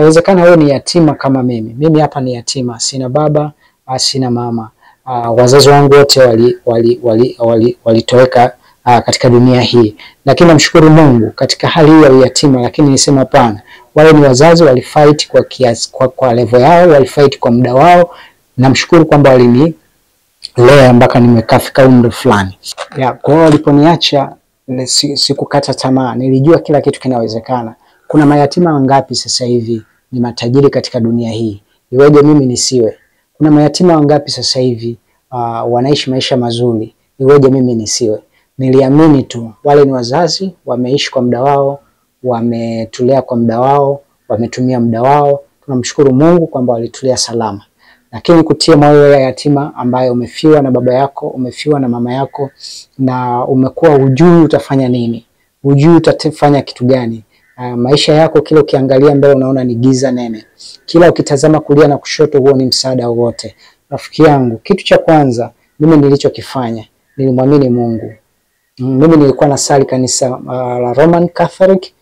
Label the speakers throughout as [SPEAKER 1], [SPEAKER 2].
[SPEAKER 1] Inawezekana wewe ni yatima kama mimi. Mimi hapa ni yatima, sina baba, ah, sina mama. Uh, wazazi wangu wote walitoweka wali, wali, wali, wali uh, katika dunia hii, lakini namshukuru Mungu katika hali ya uyatima. Lakini nisema hapana, wale ni wazazi walifight kwa kiasi, kwa, kwa level yao, walifight kwa muda wao. Namshukuru kwamba walinilea mpaka nimekafika umri fulani. Ya, kwa hiyo waliponiacha sikukata tamaa, nilijua kila kitu kinawezekana. Kuna mayatima wangapi sasa hivi ni matajiri katika dunia hii, iweje mimi nisiwe? Kuna mayatima wangapi sasa hivi uh, wanaishi maisha mazuri, iweje mimi nisiwe? Niliamini tu wale ni wazazi, wameishi kwa muda wao, wametulea kwa muda wao, wametumia muda wao. Tunamshukuru Mungu kwamba walitulia salama, lakini kutia moyo ya yatima ambaye umefiwa na baba yako, umefiwa na mama yako, na umekuwa hujui utafanya nini, hujui utafanya kitu gani. Uh, maisha yako kila ukiangalia mbele unaona ni giza nene, kila ukitazama kulia na kushoto huo ni msaada wote. Rafiki yangu, kitu cha kwanza mimi nilichokifanya nilimwamini Mungu. Mimi nilikuwa nasali kanisa uh, la Roman Catholic,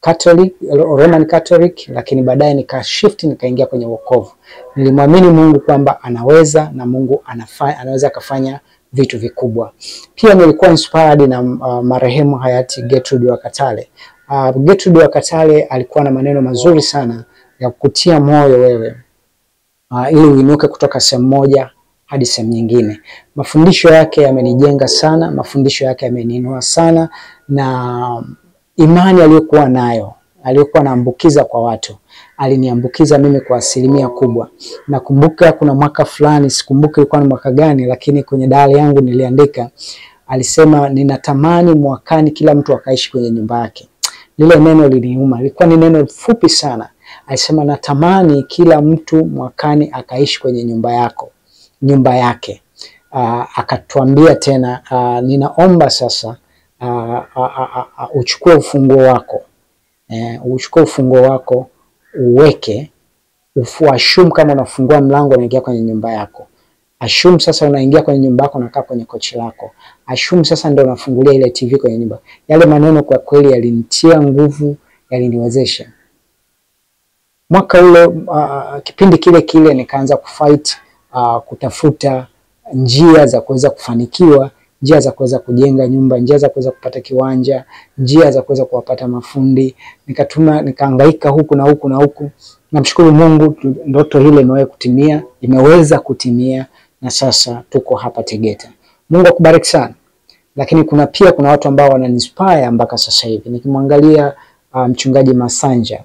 [SPEAKER 1] Catholic, Roman Catholic, lakini baadaye nika shift nikaingia kwenye wokovu. Nilimwamini Mungu kwamba anaweza na Mungu anafanya, anaweza akafanya vitu vikubwa. Pia nilikuwa inspired na uh, marehemu hayati Gertrude wa Katale. Uh, Gertrude wa Katale alikuwa na maneno mazuri sana ya kutia moyo wewe uh, ili uinuke kutoka sehemu moja hadi sehemu nyingine. Mafundisho yake yamenijenga sana, mafundisho yake yameniinua sana, na imani aliyokuwa nayo aliyokuwa anaambukiza kwa watu aliniambukiza mimi kwa asilimia kubwa. Nakumbuka kuna mwaka fulani, sikumbuki ilikuwa ni mwaka gani, lakini kwenye dayari yangu niliandika, alisema ninatamani mwakani kila mtu akaishi kwenye nyumba yake. Lile neno liliuma, ilikuwa ni neno fupi sana. Alisema natamani kila mtu mwakani akaishi kwenye nyumba yako, nyumba yake. Uh, akatuambia tena uh, ninaomba sasa uh, uh, uh, uh, uchukue ufunguo wako uh, uchukue ufunguo wako uweke ufuashum, kama unafungua mlango unaingia kwenye nyumba yako. Ashum sasa unaingia kwenye nyumba yako, unakaa kwenye kochi lako. Ashum sasa ndio unafungulia ile TV kwenye nyumba. Yale maneno kwa kweli yalinitia nguvu, yaliniwezesha mwaka ule uh, kipindi kile kile nikaanza kufight uh, kutafuta njia za kuweza kufanikiwa, njia za kuweza kujenga nyumba, njia za kuweza kupata kiwanja, njia za kuweza kuwapata mafundi. Nikatuma, nikahangaika huku na huku na huku. Namshukuru Mungu, ndoto ile imewahi kutimia, imeweza kutimia na sasa tuko hapa Tegeta. Mungu akubariki sana. Lakini kuna pia kuna watu ambao wananiinspire mpaka sasa hivi. Nikimwangalia uh, mchungaji Masanja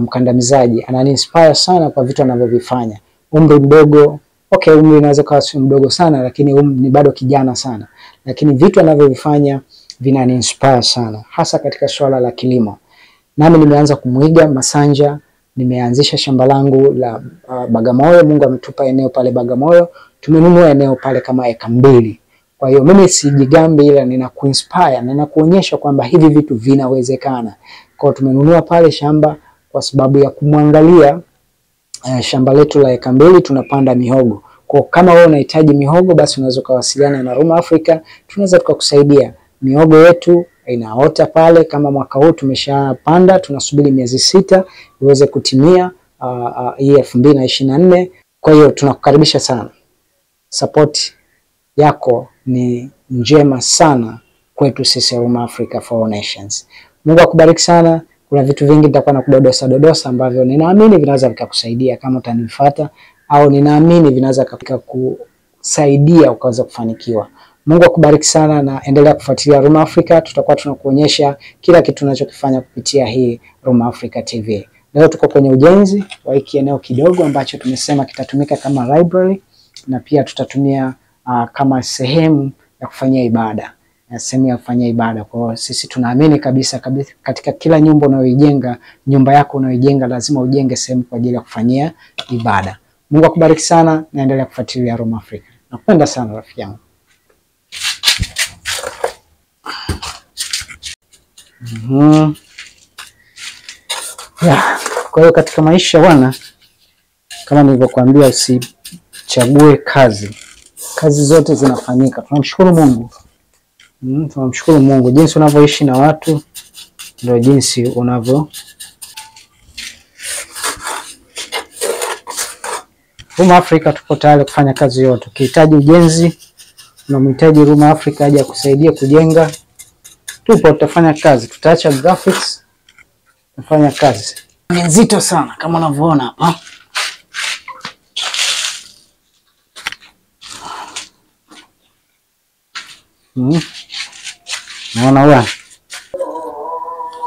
[SPEAKER 1] mkandamizaji, um, ananiinspire sana kwa vitu anavyovifanya. Umri mdogo Okay, umri unaweza kuwa si mdogo sana lakini um, ni bado kijana sana, lakini vitu anavyovifanya vinaniinspire sana, hasa katika swala la kilimo. Nami nimeanza kumwiga Masanja, nimeanzisha shamba langu la uh, Bagamoyo. Mungu ametupa eneo pale Bagamoyo, tumenunua eneo pale kama eka mbili. Kwa hiyo mimi sijigambi, ila ninakuinspire, ninakuonyesha kwamba hivi vitu vinawezekana. Kwa tumenunua pale shamba kwa sababu ya kumwangalia Uh, shamba letu la eka mbili tunapanda mihogo. Kwa kama wewe unahitaji mihogo basi unaweza kuwasiliana na Roma Africa, tunaweza tukakusaidia. Mihogo yetu inaota pale, kama mwaka huu tumeshapanda, tunasubiri miezi sita iweze kutimia hii uh, elfu mbili na ishirini na nne. Kwa hiyo tunakukaribisha sana, support yako ni njema sana kwetu sisi Room Africa for All Nations. Mungu akubariki sana. Kuna vitu vingi nitakuwa na kudodosa dodosa ambavyo ninaamini vinaweza vikakusaidia kama utanifuata, au ninaamini vinaweza vikakusaidia ukaweza kufanikiwa. Mungu akubariki sana na endelea kufuatilia Room Africa. Tutakuwa tunakuonyesha kila kitu tunachokifanya kupitia hii Room Africa TV. Leo tuko kwenye ujenzi wa hiki eneo kidogo ambacho tumesema kitatumika kama library na pia tutatumia uh, kama sehemu ya kufanyia ibada sehemu ya kufanyia ibada. Kwa hiyo sisi tunaamini kabisa, kabisa katika kila nyumba unayoijenga, nyumba yako unayoijenga lazima ujenge sehemu kwa ajili ya kufanyia ibada. Mungu akubariki sana, naendelea kufuatilia Roma Africa. Nakupenda sana rafiki yangu. Mm-hmm. Yeah. Kwa hiyo katika maisha bwana, kama nilivyokuambia, usichague kazi, kazi zote zinafanyika. Tunamshukuru Mungu. Mm, tunamshukuru Mungu. Jinsi unavyoishi na watu ndio jinsi unavyo Room Africa tupo tayari kufanya kazi yote. Ukihitaji ujenzi, unamhitaji Room Africa aje akusaidia kujenga, tupo, tutafanya kazi, tutaacha graphics, tutafanya kazi. Ni nzito sana kama unavyoona hapa. Mm. Naona huwa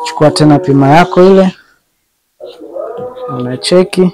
[SPEAKER 1] chukua tena pima yako ile, unacheki